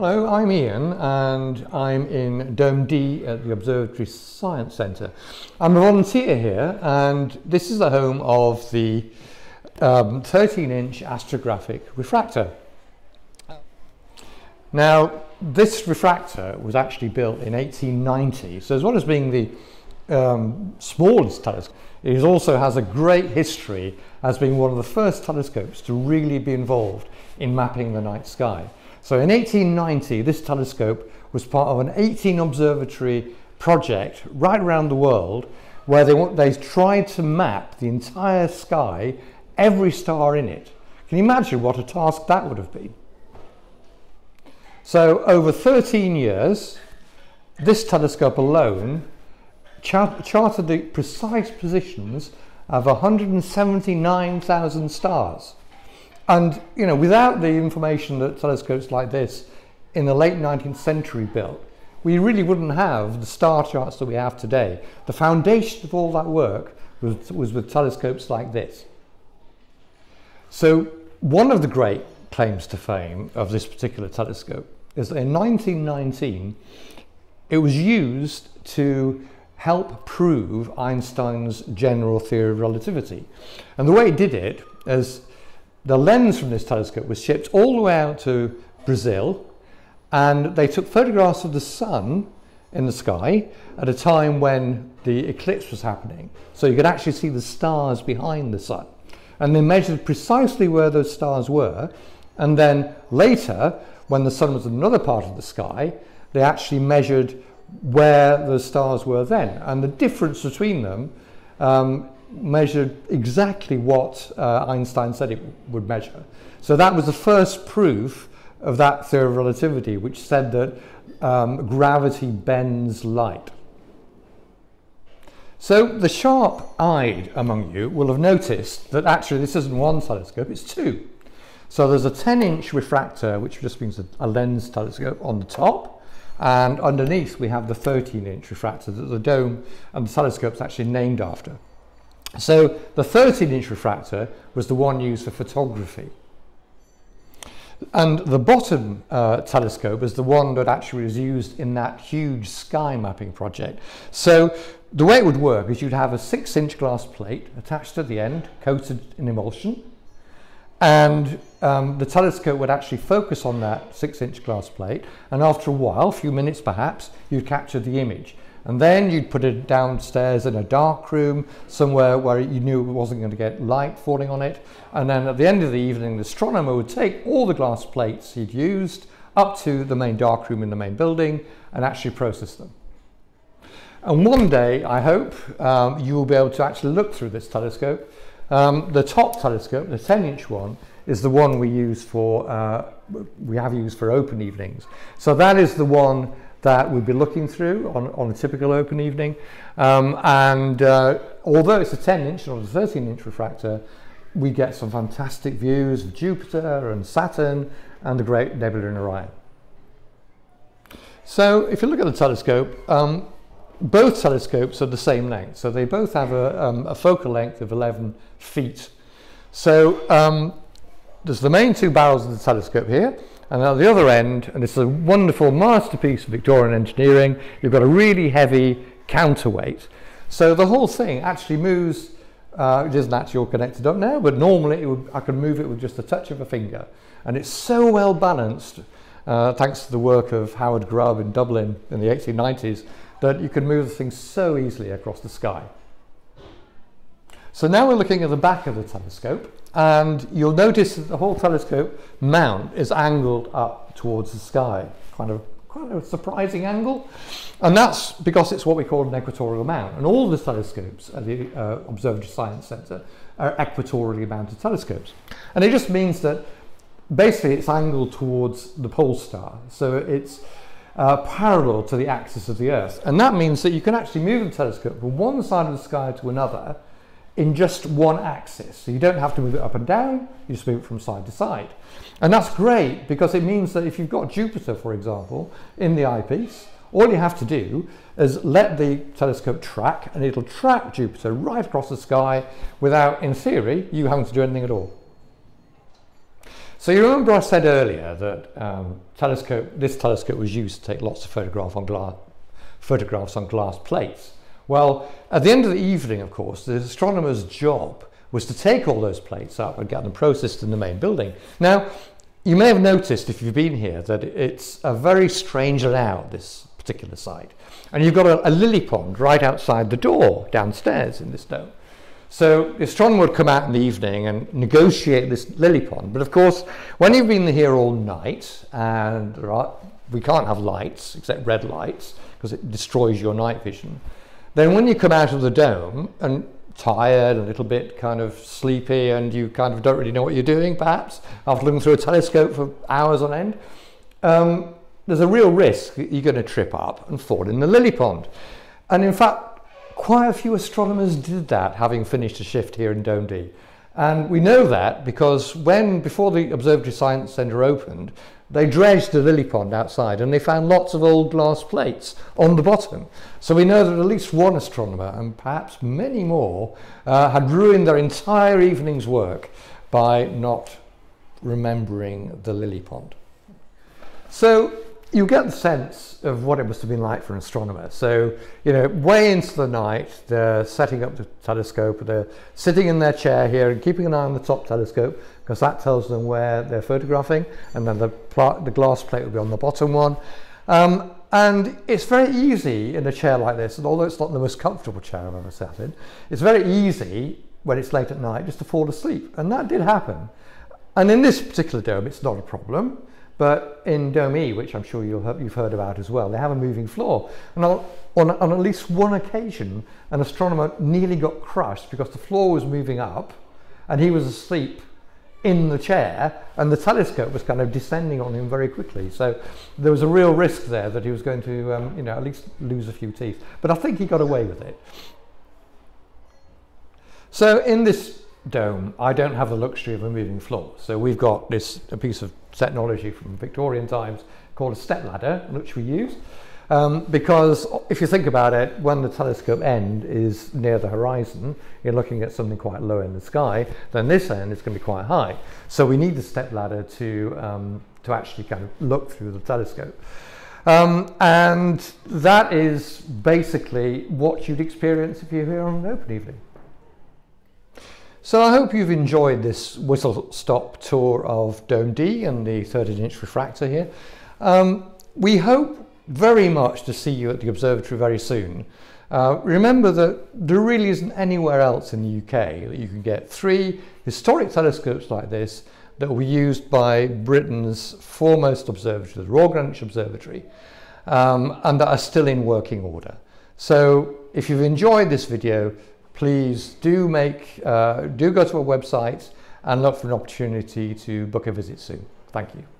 Hello, I'm Ian and I'm in Dome D at the Observatory Science Centre. I'm a volunteer here and this is the home of the 13-inch um, astrographic refractor. Now, this refractor was actually built in 1890, so as well as being the um, smallest telescope, it also has a great history as being one of the first telescopes to really be involved in mapping the night sky. So in 1890, this telescope was part of an 18 observatory project right around the world where they, they tried to map the entire sky, every star in it. Can you imagine what a task that would have been? So over 13 years, this telescope alone chart charted the precise positions of 179,000 stars. And, you know, without the information that telescopes like this in the late 19th century built, we really wouldn't have the star charts that we have today. The foundation of all that work was, was with telescopes like this. So one of the great claims to fame of this particular telescope is that in 1919, it was used to help prove Einstein's general theory of relativity. And the way it did it is the lens from this telescope was shipped all the way out to Brazil and they took photographs of the sun in the sky at a time when the eclipse was happening. So you could actually see the stars behind the sun. And they measured precisely where those stars were. And then later, when the sun was in another part of the sky, they actually measured where the stars were then. And the difference between them um, measured exactly what uh, Einstein said it would measure. So that was the first proof of that theory of relativity, which said that um, gravity bends light. So the sharp-eyed among you will have noticed that actually this isn't one telescope, it's two. So there's a 10-inch refractor, which just means a, lens telescope on the top, and underneath we have the 13-inch refractor that the dome and the telescope's actually named after. So the 13 inch refractor was the one used for photography. And the bottom uh, telescope is the one that actually was used in that huge sky mapping project. So the way it would work is you'd have a six inch glass plate attached to the end, coated in emulsion. And um, the telescope would actually focus on that six inch glass plate. And after a while, a few minutes perhaps, you'd capture the image. And then you'd put it downstairs in a dark room, somewhere where you knew it wasn't going to get light falling on it. And then at the end of the evening, the astronomer would take all the glass plates he'd used up to the main dark room in the main building and actually process them. And one day, I hope, um, you will be able to actually look through this telescope. Um, the top telescope, the 10 inch one, is the one we use for, uh, we have used for open evenings. So that is the one that we'd be looking through on, on a typical open evening. Um, and uh, although it's a 10 inch, not a 13 inch refractor, we get some fantastic views of Jupiter and Saturn and the great nebula in Orion. So if you look at the telescope, um, both telescopes are the same length. So they both have a, um, a focal length of 11 feet. So um, there's the main two barrels of the telescope here. And at the other end, and it's a wonderful masterpiece of Victorian engineering, you've got a really heavy counterweight. So the whole thing actually moves, uh, it isn't actually all connected up now, but normally would, I can move it with just a touch of a finger. And it's so well balanced, uh, thanks to the work of Howard Grubb in Dublin in the 1890s, that you can move the thing so easily across the sky. So now we're looking at the back of the telescope. And you'll notice that the whole telescope mount is angled up towards the sky, kind of quite a surprising angle. And that's because it's what we call an equatorial mount. And all the telescopes at the uh, Observatory Science Centre are equatorially mounted telescopes. And it just means that basically it's angled towards the pole star. So it's uh, parallel to the axis of the Earth. And that means that you can actually move the telescope from one side of the sky to another in just one axis. So you don't have to move it up and down, you just move it from side to side. And that's great because it means that if you've got Jupiter, for example, in the eyepiece, all you have to do is let the telescope track and it'll track Jupiter right across the sky without, in theory, you having to do anything at all. So you remember I said earlier that um, telescope, this telescope was used to take lots of photograph on glass, photographs on glass plates. Well, at the end of the evening, of course, the astronomer's job was to take all those plates up and get them processed in the main building. Now, you may have noticed if you've been here that it's a very strange layout, this particular site. And you've got a, a lily pond right outside the door downstairs in this dome. So the astronomer would come out in the evening and negotiate this lily pond. But of course, when you've been here all night and are, we can't have lights except red lights because it destroys your night vision, then when you come out of the dome and tired, a little bit kind of sleepy, and you kind of don't really know what you're doing, perhaps, after looking through a telescope for hours on end, um, there's a real risk that you're going to trip up and fall in the lily pond. And in fact, quite a few astronomers did that, having finished a shift here in Dome D. And we know that because when, before the Observatory Science Centre opened, they dredged the lily pond outside and they found lots of old glass plates on the bottom. So we know that at least one astronomer, and perhaps many more, uh, had ruined their entire evening's work by not remembering the lily pond. So you get the sense of what it must have been like for an astronomer. So, you know, way into the night, they're setting up the telescope, they're sitting in their chair here and keeping an eye on the top telescope because that tells them where they're photographing, and then the, the glass plate will be on the bottom one. Um, and it's very easy in a chair like this, and although it's not the most comfortable chair I've ever sat in, it's very easy when it's late at night just to fall asleep. And that did happen. And in this particular dome, it's not a problem. But in Dome E, which I'm sure you have heard about as well, they have a moving floor. And on, on, on at least one occasion, an astronomer nearly got crushed because the floor was moving up and he was asleep in the chair and the telescope was kind of descending on him very quickly. So there was a real risk there that he was going to, um, you know, at least lose a few teeth. But I think he got away with it. So in this dome, I don't have the luxury of a moving floor. So we've got this a piece of technology from Victorian times called a step ladder, which we use. Um, because if you think about it, when the telescope end is near the horizon, you're looking at something quite low in the sky, then this end is going to be quite high. So we need the step ladder to, um, to actually kind of look through the telescope. Um, and that is basically what you'd experience if you're here on an open evening. So I hope you've enjoyed this whistle-stop tour of Dome D and the 13-inch refractor here. Um, we hope very much to see you at the observatory very soon. Uh, remember that there really isn't anywhere else in the UK that you can get three historic telescopes like this that were used by Britain's foremost observatory, the Royal Greenwich Observatory, um, and that are still in working order. So if you've enjoyed this video, please do make uh, do go to our website and look for an opportunity to book a visit soon. Thank you.